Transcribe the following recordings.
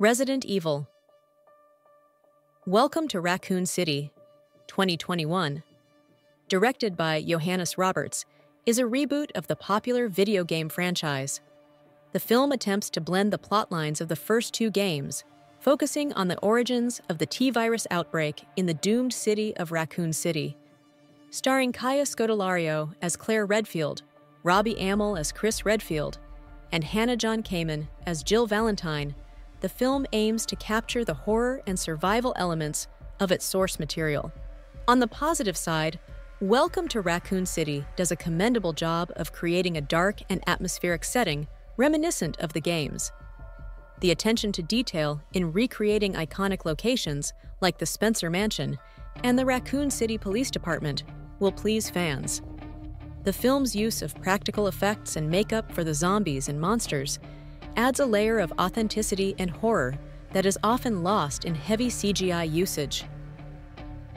Resident Evil. Welcome to Raccoon City, 2021. Directed by Johannes Roberts, is a reboot of the popular video game franchise. The film attempts to blend the plot lines of the first two games, focusing on the origins of the T virus outbreak in the doomed city of Raccoon City. Starring Kaya Scodelario as Claire Redfield, Robbie Amell as Chris Redfield, and Hannah John Kamen as Jill Valentine, the film aims to capture the horror and survival elements of its source material. On the positive side, Welcome to Raccoon City does a commendable job of creating a dark and atmospheric setting reminiscent of the games. The attention to detail in recreating iconic locations like the Spencer Mansion and the Raccoon City Police Department will please fans. The film's use of practical effects and makeup for the zombies and monsters adds a layer of authenticity and horror that is often lost in heavy CGI usage.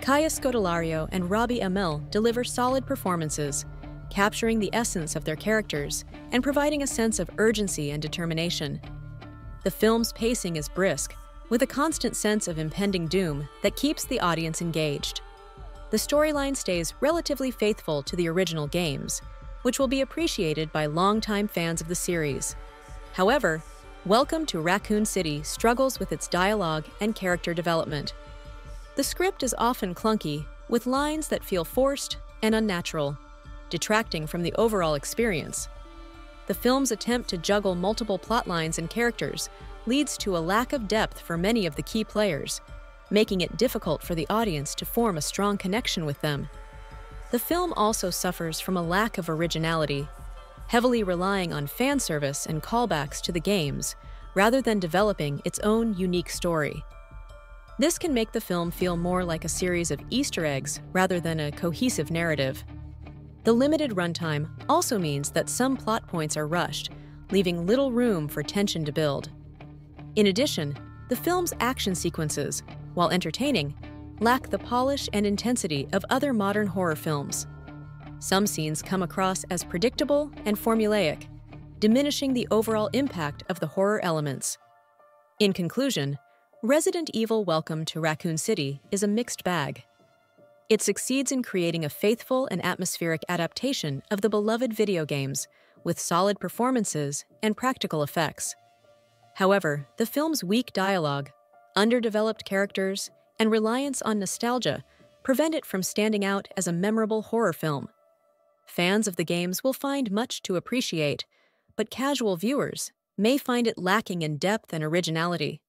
Kaya Scodelario and Robbie Amell deliver solid performances, capturing the essence of their characters and providing a sense of urgency and determination. The film's pacing is brisk, with a constant sense of impending doom that keeps the audience engaged the storyline stays relatively faithful to the original games, which will be appreciated by longtime fans of the series. However, Welcome to Raccoon City struggles with its dialogue and character development. The script is often clunky, with lines that feel forced and unnatural, detracting from the overall experience. The film's attempt to juggle multiple plot lines and characters leads to a lack of depth for many of the key players, making it difficult for the audience to form a strong connection with them. The film also suffers from a lack of originality, heavily relying on fan service and callbacks to the games, rather than developing its own unique story. This can make the film feel more like a series of Easter eggs rather than a cohesive narrative. The limited runtime also means that some plot points are rushed, leaving little room for tension to build. In addition, the film's action sequences, while entertaining, lack the polish and intensity of other modern horror films. Some scenes come across as predictable and formulaic, diminishing the overall impact of the horror elements. In conclusion, Resident Evil Welcome to Raccoon City is a mixed bag. It succeeds in creating a faithful and atmospheric adaptation of the beloved video games with solid performances and practical effects. However, the film's weak dialogue, underdeveloped characters, and reliance on nostalgia prevent it from standing out as a memorable horror film. Fans of the games will find much to appreciate, but casual viewers may find it lacking in depth and originality.